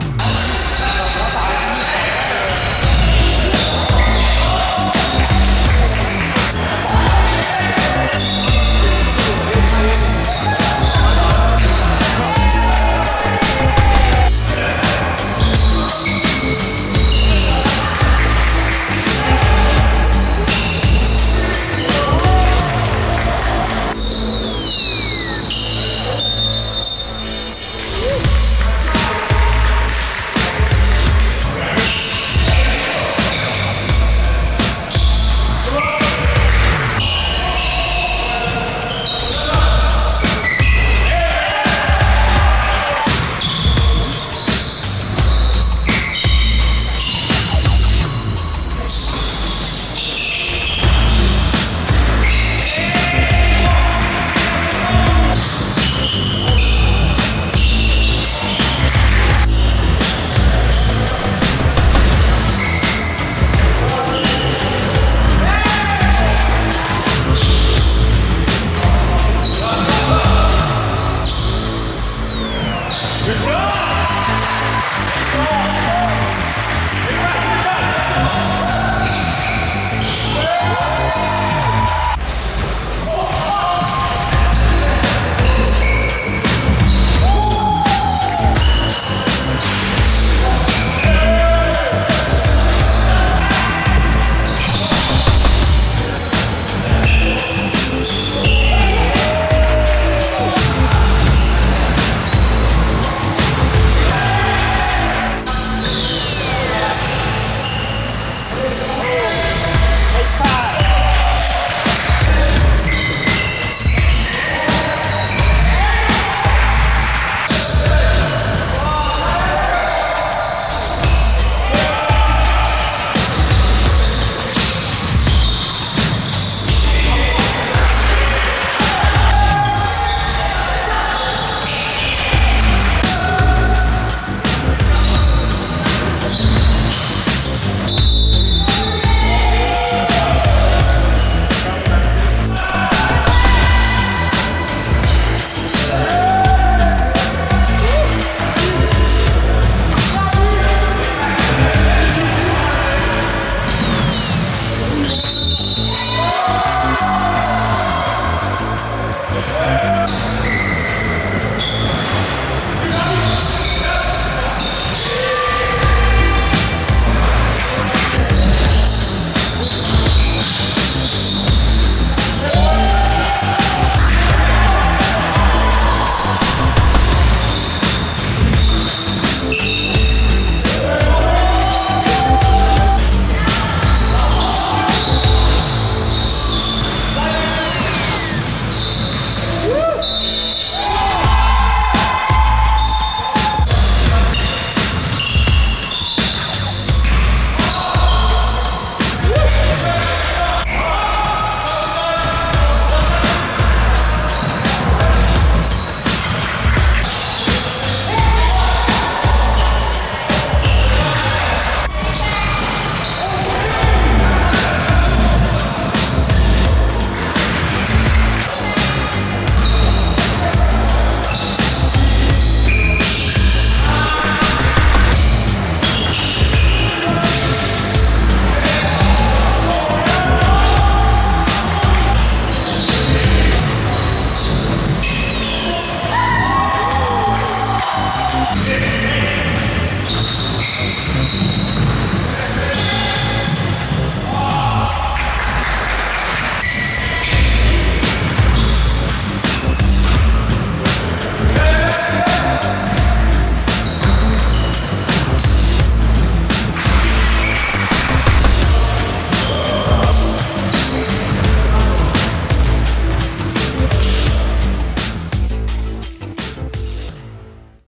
Oh.